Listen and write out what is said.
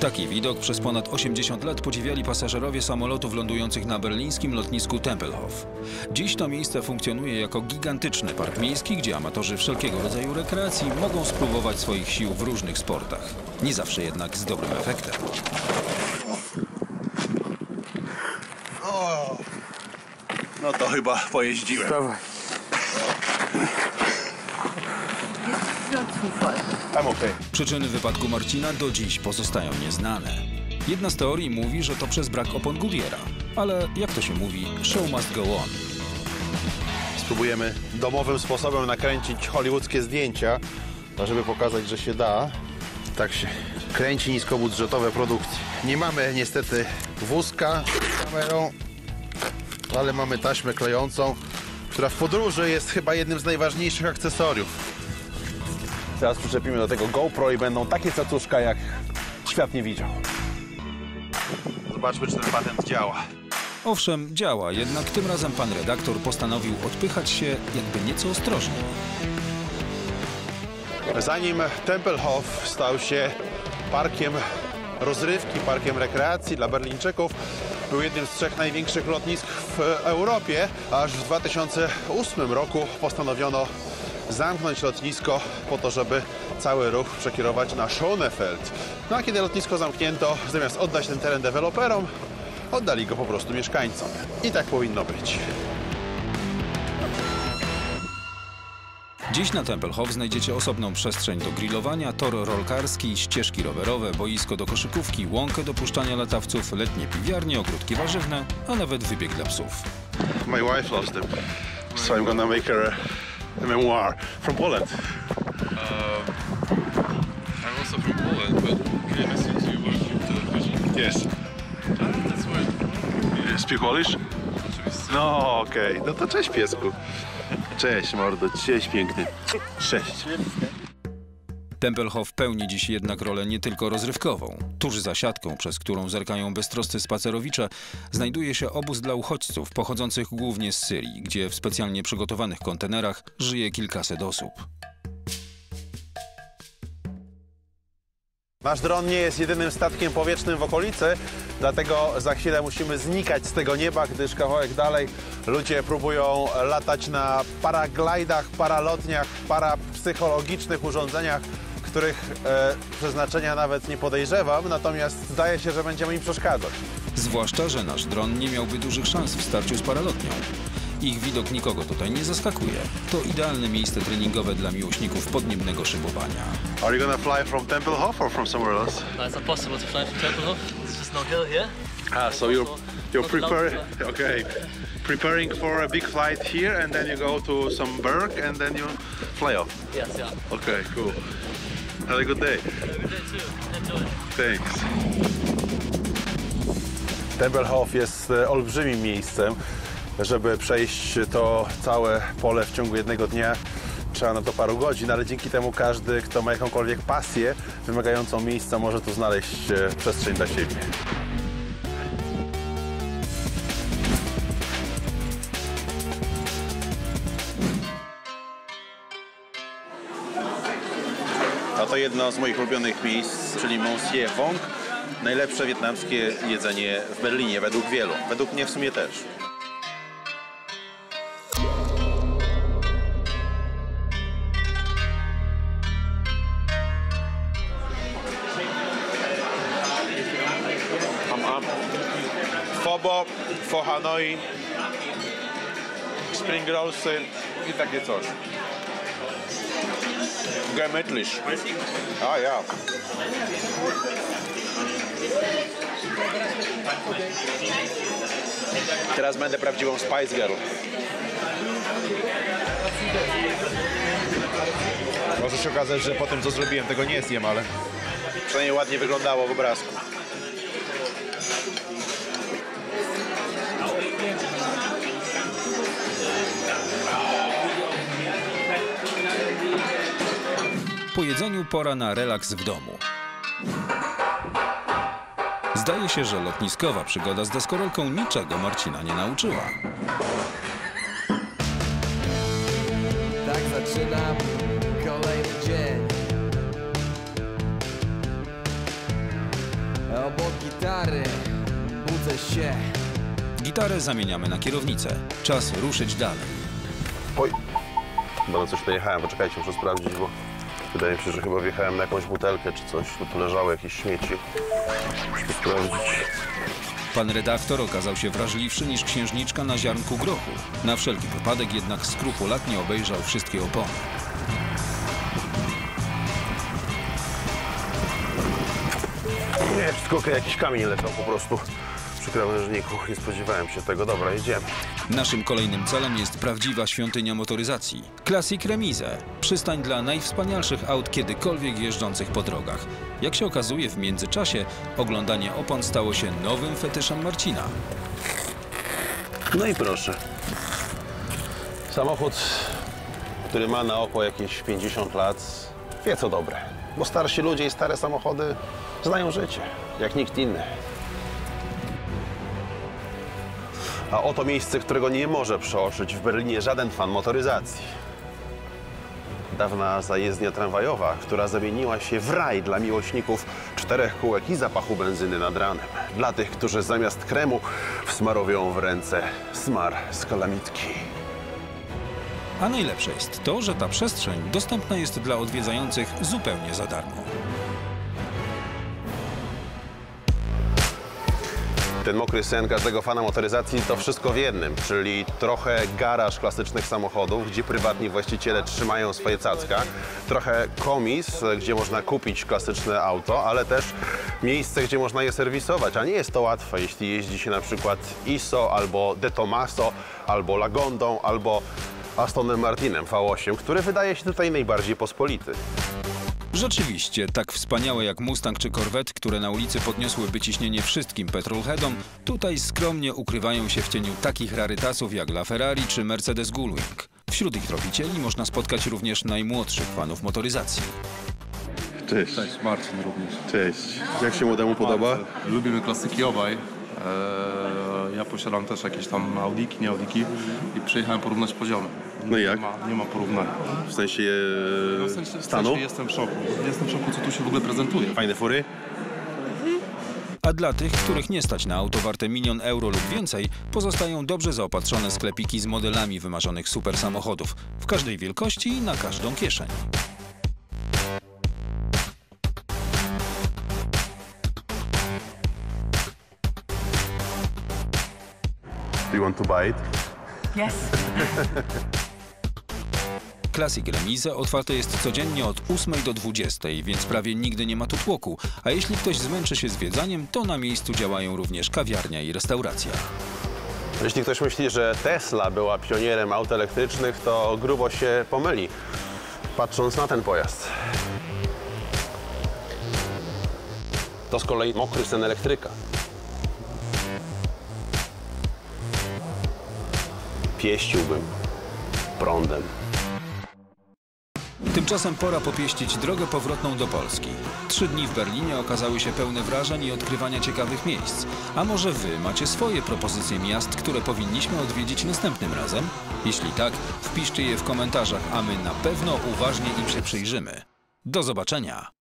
Taki widok przez ponad 80 lat podziwiali pasażerowie samolotów lądujących na berlińskim lotnisku Tempelhof. Dziś to miejsce funkcjonuje jako gigantyczny park miejski, gdzie amatorzy wszelkiego rodzaju rekreacji mogą spróbować swoich sił w różnych sportach. Nie zawsze jednak z dobrym efektem. No to chyba pojeździłem. Dawaj. Tam okej. Przyczyny wypadku Marcina do dziś pozostają nieznane. Jedna z teorii mówi, że to przez brak opon Goodyeara. Ale jak to się mówi, show must go on. Spróbujemy domowym sposobem nakręcić hollywoodzkie zdjęcia, żeby pokazać, że się da. Tak się kręci niskobudżetowe produkcje. Nie mamy niestety wózka z kamerą, ale mamy taśmę klejącą, która w podróży jest chyba jednym z najważniejszych akcesoriów. Teraz przyczepimy do tego GoPro i będą takie cacuszka, jak świat nie widział. Zobaczmy, czy ten patent działa. Owszem, działa, jednak tym razem pan redaktor postanowił odpychać się jakby nieco ostrożniej. Zanim Tempelhof stał się parkiem rozrywki, parkiem rekreacji dla Berlińczyków, był jednym z trzech największych lotnisk w Europie, aż w 2008 roku postanowiono zamknąć lotnisko po to, żeby cały ruch przekierować na Schönefeld. No a kiedy lotnisko zamknięto, zamiast oddać ten teren deweloperom, oddali go po prostu mieszkańcom. I tak powinno być. Dziś na Tempelhof znajdziecie osobną przestrzeń do grillowania, tor rolkarski, ścieżki rowerowe, boisko do koszykówki, łąkę do puszczania latawców, letnie piwiarnie, ogródki warzywne, a nawet wybieg dla psów. My wife lost him, so I'm gonna make her a memoir from Poland. I'm also from Poland, but can I to you watching television? Yes. That's why. You speak Polish? Oczywiście. No okej, no to cześć piesku. Cześć mordo, cześć piękny. Cześć. Tempelhof pełni dziś jednak rolę nie tylko rozrywkową. Tuż za siatką, przez którą zerkają beztroscy spacerowicze, znajduje się obóz dla uchodźców pochodzących głównie z Syrii, gdzie w specjalnie przygotowanych kontenerach żyje kilkaset osób. Nasz dron nie jest jedynym statkiem powietrznym w okolicy, dlatego za chwilę musimy znikać z tego nieba, gdyż kawałek dalej ludzie próbują latać na paraglidach, paralotniach, parapsychologicznych urządzeniach, których e, przeznaczenia nawet nie podejrzewam, natomiast zdaje się, że będziemy im przeszkadzać. Zwłaszcza, że nasz dron nie miałby dużych szans w starciu z paralotnią. Ich widok nikogo tutaj nie zaskakuje. To idealne miejsce treningowe dla miłośników podniebnego szybowania. Are you gonna fly from Tempelhof or from somewhere else? Uh, it's impossible to fly from Tempelhof. It's just no hill here. Ah, so you're you're preparing. Okay, preparing for a big flight here, and then you go to some berg, and then you fly off. Yes, yeah. Okay, cool. Have a good day. Good day too. Enjoy. Thanks. Tempelhof jest e, olbrzymim miejscem. Żeby przejść to całe pole w ciągu jednego dnia, trzeba na to paru godzin, ale dzięki temu każdy, kto ma jakąkolwiek pasję wymagającą miejsca, może tu znaleźć e, przestrzeń dla siebie. A to jedno z moich ulubionych miejsc, czyli Monsieur Vong. Najlepsze wietnamskie jedzenie w Berlinie, według wielu. Według mnie w sumie też. Fobo, Fo Hanoi, Spring Rollsy i takie coś. Gemütlich. A ja. Teraz będę prawdziwą Spice Girl. Może się okazać, że po tym co zrobiłem tego nie zjem, ale przynajmniej ładnie wyglądało w obrazku. Po jedzeniu pora na relaks w domu. Zdaje się, że lotniskowa przygoda z deskorolką niczego Marcina nie nauczyła. Tak zaczyna kolejny dzień. Obok gitary budzę się Gitarę zamieniamy na kierownicę. Czas ruszyć dalej. Oj, chyba na coś najechałem. Poczekajcie, muszę sprawdzić, bo wydaje mi się, że chyba wjechałem na jakąś butelkę czy coś. Tu leżały jakieś śmieci. Muszę to sprawdzić. Pan redaktor okazał się wrażliwszy niż księżniczka na ziarnku grochu. Na wszelki wypadek jednak skrupulatnie obejrzał wszystkie opony. Nie, wszystko okej, jakiś kamień leciał po prostu przy krawężniku. Nie spodziewałem się tego. Dobra, jedziemy. Naszym kolejnym celem jest prawdziwa świątynia motoryzacji. Classic Remise. Przystań dla najwspanialszych aut kiedykolwiek jeżdżących po drogach. Jak się okazuje, w międzyczasie oglądanie opon stało się nowym fetyszem Marcina. No i proszę. Samochód, który ma na oko jakieś 50 lat, wie co dobre. Bo starsi ludzie i stare samochody znają życie, jak nikt inny. A oto miejsce, którego nie może przeoczyć w Berlinie żaden fan motoryzacji. Dawna zajezdnia tramwajowa, która zamieniła się w raj dla miłośników czterech kółek i zapachu benzyny nad ranem. Dla tych, którzy zamiast kremu wsmarowią w ręce smar z kalamitki. A najlepsze jest to, że ta przestrzeń dostępna jest dla odwiedzających zupełnie za darmo. Ten mokry sen każdego fana motoryzacji to wszystko w jednym, czyli trochę garaż klasycznych samochodów, gdzie prywatni właściciele trzymają swoje cacka, trochę komis, gdzie można kupić klasyczne auto, ale też miejsce, gdzie można je serwisować, a nie jest to łatwe, jeśli jeździ się na przykład ISO albo De Tomaso, albo Lagondą, albo Astonem Martinem V8, który wydaje się tutaj najbardziej pospolity. Rzeczywiście, tak wspaniałe jak Mustang czy Corvette, które na ulicy podniosłyby ciśnienie wszystkim petrolheadom, tutaj skromnie ukrywają się w cieniu takich rarytasów jak LaFerrari czy Mercedes Gullwing. Wśród ich tropicieli można spotkać również najmłodszych fanów motoryzacji. Cześć. Cześć, Marcin również. Cześć. Jak się młodemu podoba? Lubimy klasyki obaj. Eee, ja posiadam też jakieś tam Audiki, nie Audiki i przyjechałem porównać poziomy. No i jak? Nie ma, nie ma porównania. W sensie, No w sensie, w stanu? sensie jestem w szoku. Jestem w szoku, co tu się w ogóle prezentuje. Fajne fury? A dla tych, których nie stać na auto warte milion euro lub więcej, pozostają dobrze zaopatrzone sklepiki z modelami wymarzonych super samochodów w każdej wielkości i na każdą kieszeń. You want to buy it? Yes. Classic Remise otwarte jest codziennie od 8 do 20, więc prawie nigdy nie ma tu tłoku. A jeśli ktoś zmęczy się zwiedzaniem, to na miejscu działają również kawiarnia i restauracja. Jeśli ktoś myśli, że Tesla była pionierem aut elektrycznych, to grubo się pomyli, patrząc na ten pojazd. To z kolei mokry sen elektryka. Pieściłbym prądem. Tymczasem pora popieścić drogę powrotną do Polski. Trzy dni w Berlinie okazały się pełne wrażeń i odkrywania ciekawych miejsc. A może wy macie swoje propozycje miast, które powinniśmy odwiedzić następnym razem? Jeśli tak, wpiszcie je w komentarzach, a my na pewno uważnie im się przyjrzymy. Do zobaczenia!